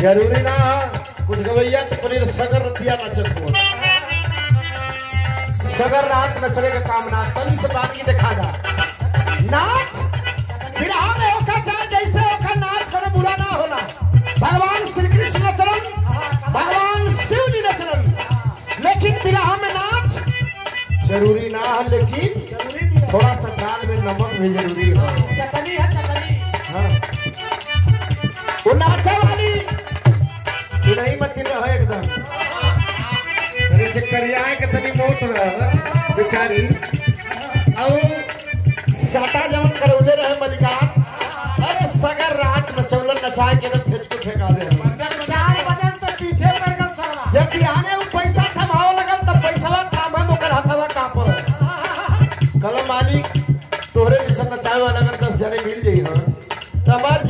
ज़रूरी ना कुछ गवैया तो पनीर सगर रतिया नचत हो सगर रात नचले का काम ना तनी से बाकी दिखा दा नाच? ज़रूरी ना है। लेकिन थोड़ा सा दाल में नमक भी ज़रूरी है। चटनी है चटनी। हाँ। वो नाचा वाली। कि नहीं मत रहे एकदम। से करियाए के तनी मोट रह बेचारी। और साटा जवन करौले रहे अरे सगर रात नचौलन नचाए के फेंका मालिक तोहरे जैसा नचाए वाला अगर दस जने मिल जाए तो हमारी